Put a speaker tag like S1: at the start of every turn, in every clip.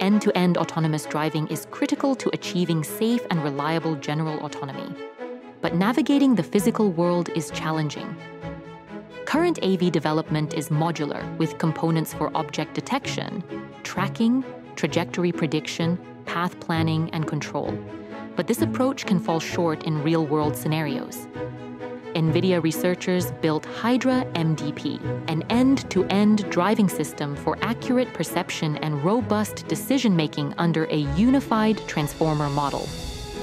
S1: end to end autonomous driving is critical to achieving safe and reliable general autonomy. But navigating the physical world is challenging. Current AV development is modular with components for object detection, tracking, trajectory prediction, path planning, and control. But this approach can fall short in real world scenarios. NVIDIA researchers built Hydra MDP, an end to end driving system for accurate perception and robust decision making under a unified transformer model.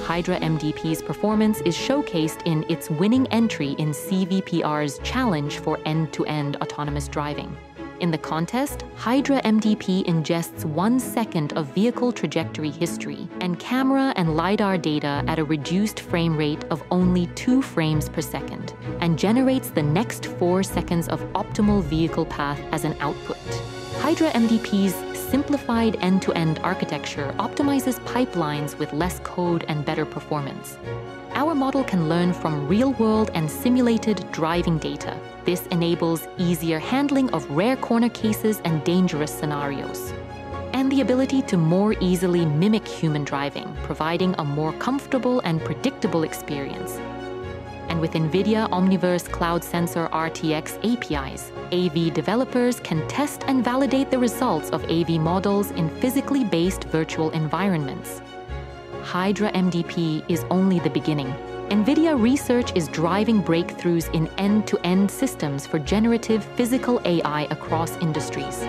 S1: Hydra MDP's performance is showcased in its winning entry in CVPR's challenge for end to end autonomous driving. In the contest, Hydra MDP ingests one second of vehicle trajectory history and camera and LiDAR data at a reduced frame rate of only two frames per second, and generates the next four seconds of optimal vehicle path as an output. Hydra MDP's simplified end to end architecture optimizes pipelines with less code and better performance. Our model can learn from real world and simulated driving data. This enables easier handling of rare corner cases and dangerous scenarios. And the ability to more easily mimic human driving, providing a more comfortable and predictable experience. And with NVIDIA Omniverse Cloud Sensor RTX APIs, AV developers can test and validate the results of AV models in physically based virtual environments. Hydra MDP is only the beginning. NVIDIA research is driving breakthroughs in end to end systems for generative physical AI across industries.